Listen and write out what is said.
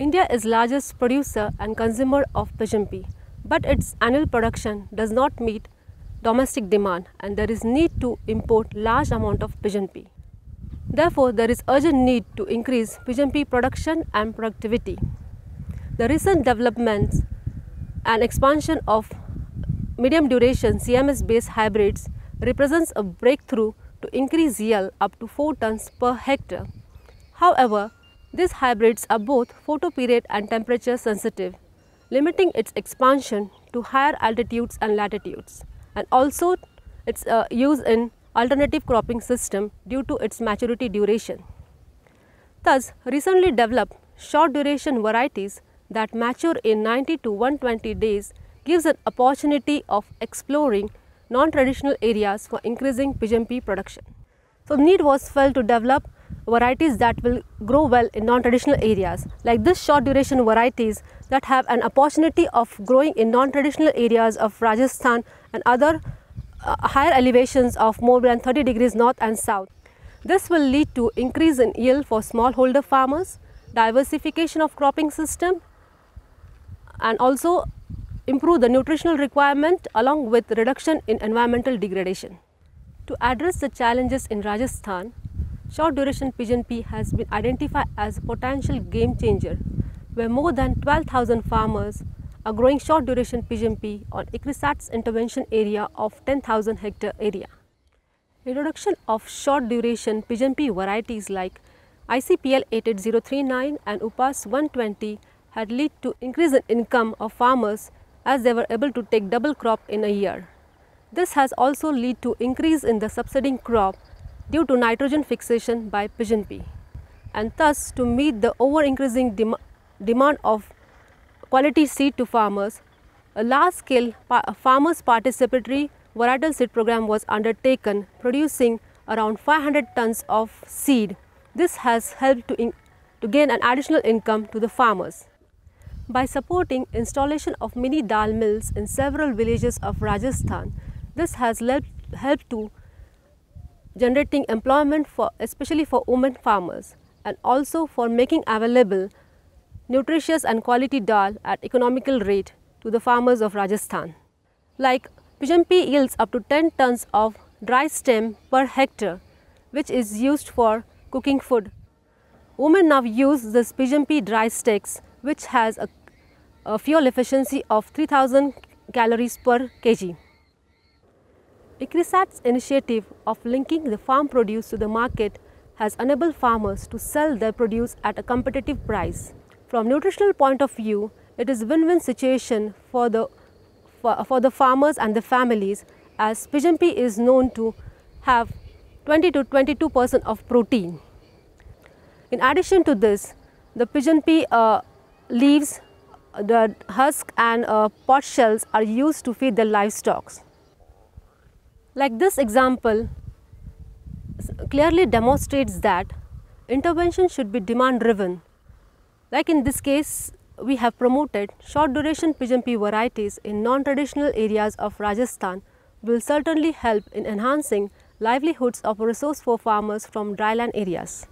India is largest producer and consumer of pigeon pea, but its annual production does not meet domestic demand and there is need to import large amount of pigeon pea. Therefore, there is urgent need to increase pigeon pea production and productivity. The recent developments and expansion of medium duration CMS based hybrids represents a breakthrough to increase yield up to 4 tons per hectare. However, these hybrids are both photoperiod and temperature sensitive, limiting its expansion to higher altitudes and latitudes and also its uh, use in alternative cropping system due to its maturity duration. Thus, recently developed short duration varieties that mature in 90 to 120 days gives an opportunity of exploring non-traditional areas for increasing pigeon pea production. So, need was felt to develop varieties that will grow well in non-traditional areas like this short duration varieties that have an opportunity of growing in non-traditional areas of Rajasthan and other uh, higher elevations of more than 30 degrees north and south. This will lead to increase in yield for smallholder farmers, diversification of cropping system and also improve the nutritional requirement along with reduction in environmental degradation. To address the challenges in Rajasthan, short duration pigeon pea has been identified as a potential game changer where more than 12,000 farmers are growing short duration pigeon pea on ICRISAT's intervention area of 10,000 hectare area. Introduction of short duration pigeon pea varieties like ICPL 88039 and UPAS 120 had led to increase in income of farmers as they were able to take double crop in a year. This has also led to increase in the subsiding crop due to nitrogen fixation by pigeon pea and thus to meet the over increasing dem demand of quality seed to farmers, a large scale pa farmers participatory varietal seed program was undertaken producing around 500 tons of seed. This has helped to, to gain an additional income to the farmers. By supporting installation of mini dal mills in several villages of Rajasthan, this has helped to generating employment for especially for women farmers and also for making available nutritious and quality dal at economical rate to the farmers of Rajasthan. Like pigeon pea yields up to 10 tons of dry stem per hectare which is used for cooking food. Women now use this pigeon pea dry sticks which has a a fuel efficiency of 3000 calories per kg. ICRISAT's initiative of linking the farm produce to the market has enabled farmers to sell their produce at a competitive price. From nutritional point of view, it is a win-win situation for the, for, for the farmers and the families as pigeon pea is known to have 20 to 22 percent of protein. In addition to this, the pigeon pea uh, leaves the husk and uh, pot shells are used to feed the livestock. Like this example clearly demonstrates that intervention should be demand driven. Like in this case, we have promoted short duration pigeon pea varieties in non-traditional areas of Rajasthan will certainly help in enhancing livelihoods of resourceful farmers from dryland areas.